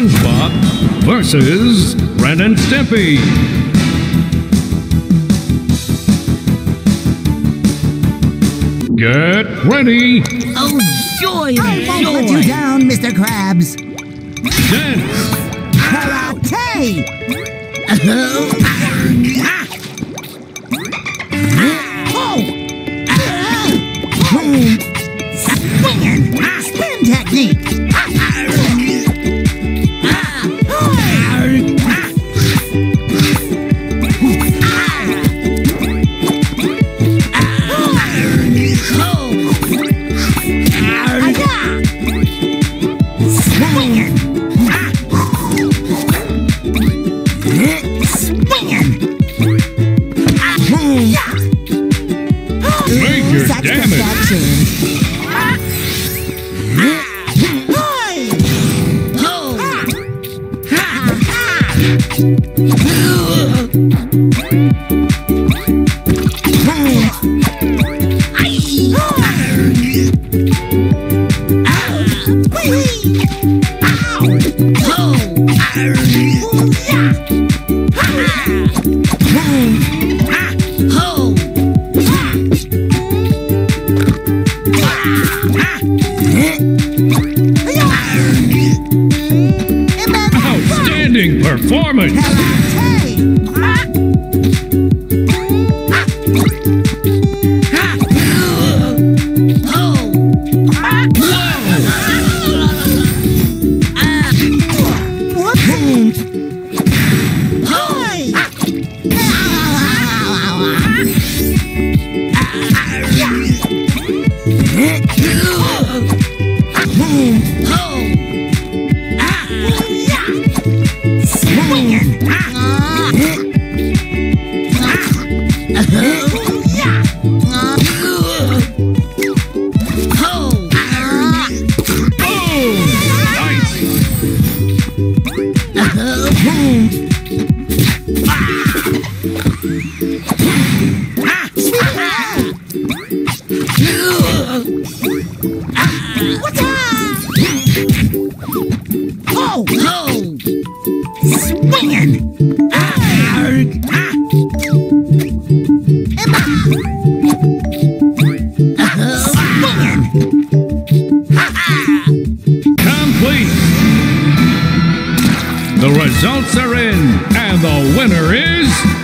SpongeBob versus Ren and Stimpy. Get ready, Oh, joy I won't let joy! you down, Mr. Krabs. dance, Karate! Uh-huh. Ah. Make your performance. Swinging! Results are in, and the winner is